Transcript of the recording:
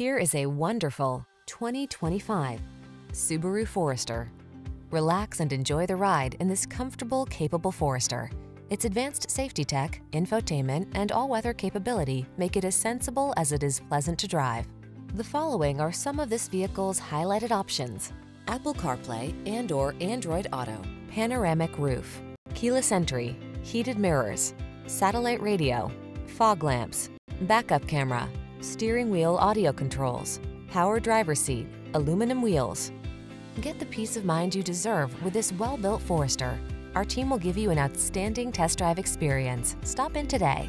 Here is a wonderful 2025 Subaru Forester. Relax and enjoy the ride in this comfortable, capable Forester. Its advanced safety tech, infotainment, and all-weather capability make it as sensible as it is pleasant to drive. The following are some of this vehicle's highlighted options. Apple CarPlay and or Android Auto, panoramic roof, keyless entry, heated mirrors, satellite radio, fog lamps, backup camera, steering wheel audio controls, power driver seat, aluminum wheels. Get the peace of mind you deserve with this well-built Forester. Our team will give you an outstanding test drive experience. Stop in today.